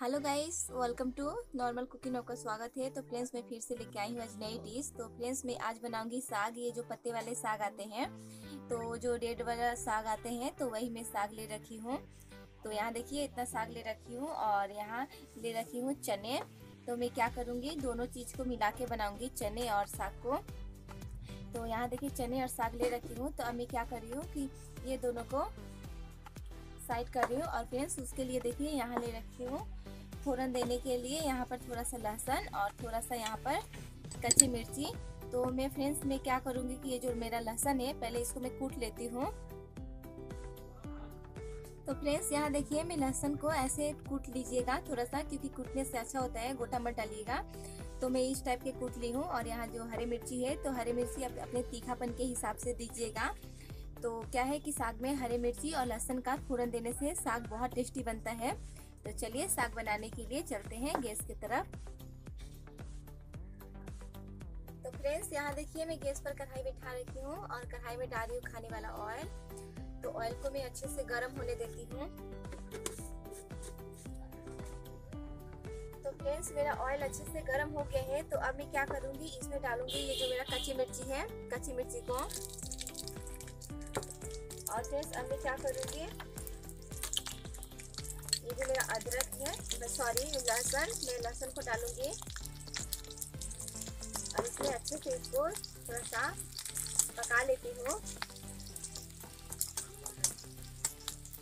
Hello guys welcome to normal cooking का स्वागत है। तो फ्रेंड्स मैं फिर से लेके आई हूँ आज नई डिश तो फ्रेंड्स मैं आज बनाऊँगी साग। ये जो पत्ते वाले साग आते हैं तो जो रेड वाला साग आते हैं तो वही मैं साग ले रखी हूँ। तो यहाँ देखिए, इतना साग ले रखी हूँ और यहाँ ले रखी हूँ चने। तो मैं क्या करूँगी, दोनों चीज़ को मिला के बनाऊँगी, चने और साग को। तो यहाँ देखिए, चने और साग ले रखी हूँ। तो अब मैं क्या कर रही हूँ कि ये दोनों को साइड कर रही हूँ। और फ्रेंड्स उसके लिए देखिए, यहाँ ले रखी हूँ। फोरन देने के लिए यहाँ पर थोड़ा सा लहसुन और थोड़ा सा यहाँ पर कच्ची मिर्ची। तो मैं फ्रेंड्स मैं क्या करूँगी कि ये जो मेरा लहसुन है, पहले इसको मैं कूट लेती हूँ। तो फ्रेंड्स यहाँ देखिए, मैं लहसुन को ऐसे कूट लीजिएगा थोड़ा सा क्योंकि कूटने से अच्छा होता है, गोटा मत डालिएगा। तो मैं इस टाइप के कूट ली हूँ और यहाँ जो हरी मिर्ची है तो हरी मिर्ची अपने तीखापन के हिसाब से दीजिएगा। तो क्या है कि साग में हरी मिर्ची और लहसुन का फोरन देने से साग बहुत टेस्टी बनता है। तो चलिए साग बनाने के लिए चलते हैं गैस की तरफ़। तो फ्रेंड्स, यहाँ देखिए मैं गैस पर कढ़ाई बिठा रखी हूँ और कढ़ाई में डाल रही हूँ खाने वाला ऑयल तो ऑयल को मैं अच्छे से गर्म होने देती हूँ। तो फ्रेंड्स, मेरा ऑयल अच्छे से गर्म हो गया है। तो अब मैं क्या करूँगी? इसमें डालूँगी ये जो मेरा कच्ची मिर्ची है, कच्ची मिर्ची को। और फ्रेंड्स अब मैं क्या करूँगी? ये जो मेरा अदरक है सॉरी लहसुन, मैं लहसुन को डालूँगी। और इसमें अच्छे से इसको थोड़ा सा पका लेती हूँ।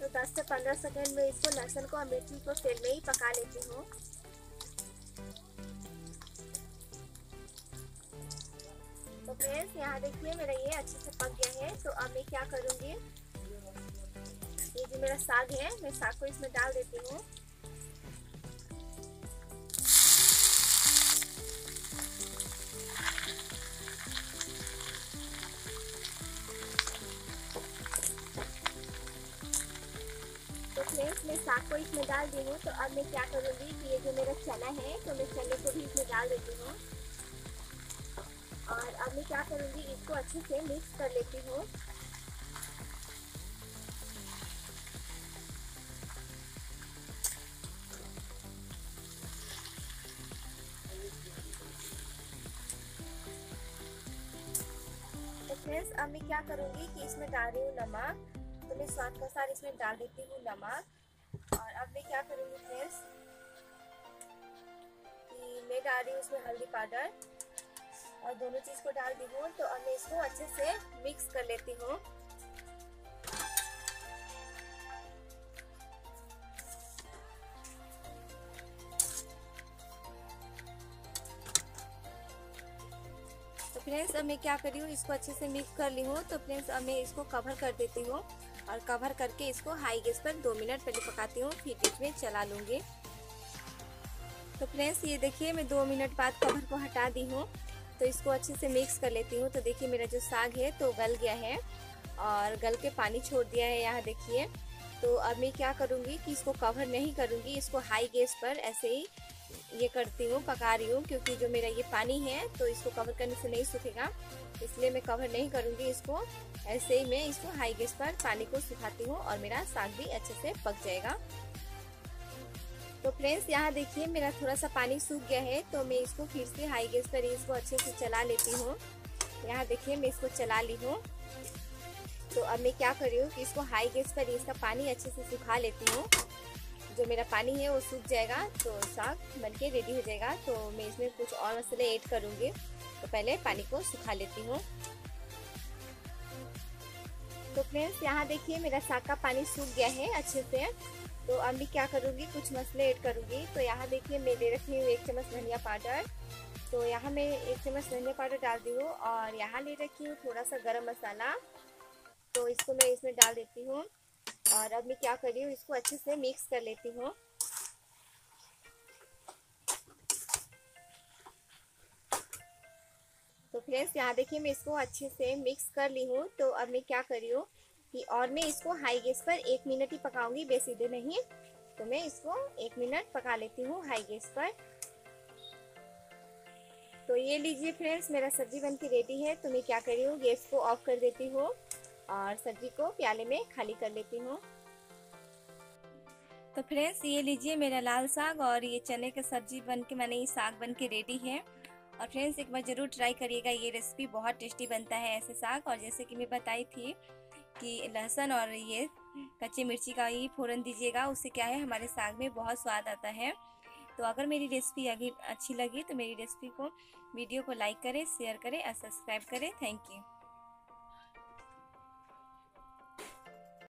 तो 10 से 15 सेकंड में इसको लहसुन को और मिर्ची को तेल में ही पका लेती हूँ। फ्रेंड्स, यहाँ देखिए मेरा ये अच्छे से पक गया है। तो अब मैं क्या करूँगी? ये जो मेरा साग है, मैं साग को इसमें डाल देती हूँ। तो फ्रेंड्स, मैं साग को इसमें डाल दी हूँ। तो अब मैं क्या करूँगी कि ये जो मेरा चना है तो मैं चने को भी इसमें डाल देती हूँ। और अब मैं क्या करूँगी, इसको अच्छे से मिक्स कर लेती हूँ। फ्रेंड्स अब मैं क्या करूँगी कि इसमें डाल रही हूँ नमक। तो मैं स्वाद का सार इसमें डाल देती हूँ नमक। और अब मैं क्या करूँगी फ्रेंड्स कि मैं डाल रही हूँ इसमें हल्दी पाउडर। और दोनों चीज़ को डाल दी हूँ तो अब मैं इसको अच्छे से मिक्स कर लेती हूँ। तो फ्रेंड्स, अब मैं क्या कर रही हूँ, इसको अच्छे से मिक्स कर ली हूँ तो फ्रेंड्स, अब मैं इसको कवर कर देती हूँ। और कवर करके इसको हाई गैस पर दो मिनट पहले पकाती हूँ, फिर बीच में चला लूँगी। तो फ्रेंड्स, ये देखिए, मैं दो मिनट बाद कवर को हटा दी हूँ। तो इसको अच्छे से मिक्स कर लेती हूँ। तो देखिए मेरा जो साग है तो गल गया है और गल के पानी छोड़ दिया है यहाँ देखिए। तो अब मैं क्या करूँगी कि इसको कवर नहीं करूँगी, इसको हाई गैस पर ऐसे ही ये करती हूँ, पका रही हूँ, क्योंकि जो मेरा ये पानी है तो इसको कवर करने से नहीं सूखेगा। इसलिए मैं कवर नहीं करूँगी इसको। ऐसे ही मैं इसको हाई गैस पर पानी को सुखाती हूँ और मेरा साग भी अच्छे से पक जाएगा। तो फ्रेंड्स, यहाँ देखिए मेरा थोड़ा सा पानी सूख गया है तो मैं इसको फिर से हाई गैस पर इसको अच्छे से चला लेती हूँ। यहाँ देखिए मैं इसको चला ली हूँ। तो अब मैं क्या कर रही हूँ कि इसको हाई गैस पर इसका पानी अच्छे से सुखा लेती हूँ। जो मेरा पानी है वो सूख जाएगा तो साग बन के रेडी हो जाएगा। तो मैं इसमें कुछ और मसाले ऐड करूँगी। तो पहले पानी को सुखा लेती हूँ। तो फ्रेंड्स, यहाँ देखिए मेरा साग का पानी सूख गया है अच्छे से। तो अब मैं क्या करूँगी? कुछ मसाले ऐड करूँगी। तो यहाँ देखिए मैं ले रखी हूँ एक चम्मच धनिया पाउडर। तो यहाँ मैं एक चम्मच धनिया पाउडर डाल दी हूँ और यहाँ ले रखी हूँ थोड़ा सा गरम मसाला। तो इसको मैं इसमें डाल देती हूँ और अब मैं क्या कर रही हूँ, इसको अच्छे से मिक्स कर लेती हूँ। तो फ्रेंड्स यहाँ देखिए मैं इसको अच्छे से मिक्स कर ली हूँ। तो अब मैं क्या कर रही हूँ और मैं इसको हाई गैस पर एक मिनट ही पकाऊँगी बेसी देर नहीं। तो मैं इसको एक मिनट पका लेती हूँ हाई गैस पर। तो ये लीजिए फ्रेंड्स मेरा सब्ज़ी बन के रेडी है। तो मैं क्या कर रही हूँ गैस को ऑफ़ कर देती हूँ और सब्ज़ी को प्याले में खाली कर लेती हूँ। तो फ्रेंड्स ये लीजिए मेरा लाल साग और ये चने का सब्ज़ी बन के मैंने ये साग बन के रेडी है। और फ्रेंड्स एक बार ज़रूर ट्राई करिएगा, ये रेसिपी बहुत टेस्टी बनता है ऐसे साग। और जैसे कि मैं बताई थी कि लहसुन और ये कच्ची मिर्ची का ही फ़ोरन दीजिएगा। उससे क्या है, हमारे साग में बहुत स्वाद आता है। तो अगर मेरी रेसिपी अगर अच्छी लगी तो मेरी रेसिपी को वीडियो को लाइक करें शेयर करें और सब्सक्राइब करें। Thank you